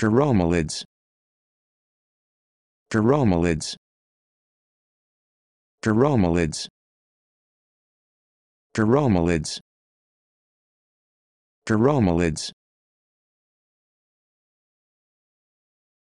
Dromelids. Dromelids. Dromelids. Dromelids. Dromelids.